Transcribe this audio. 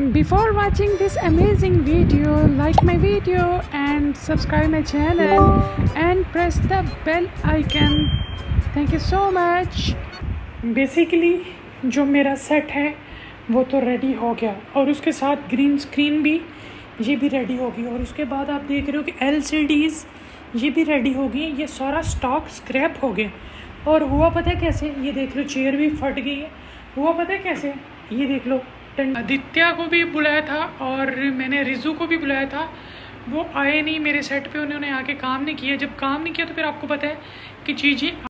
Before watching this amazing video, like my video and subscribe my channel and press the bell icon. Thank you so much. Basically, जो मेरा set है वो तो ready हो गया और उसके साथ ग्रीन स्क्रीन भी ये भी रेडी होगी और उसके बाद आप देख रहे हो कि एल ये भी रेडी होगी ये सारा स्टॉक स्क्रैप हो गया और हुआ पता है कैसे ये देख लो चेयर भी फट गई है हुआ पता है कैसे ये देख लो आदित्य को भी बुलाया था और मैंने रिजू को भी बुलाया था। वो आए नहीं मेरे सेट पे, उन्होंने आके काम नहीं किया। जब काम नहीं किया तो फिर आपको पता है कि चीज़ें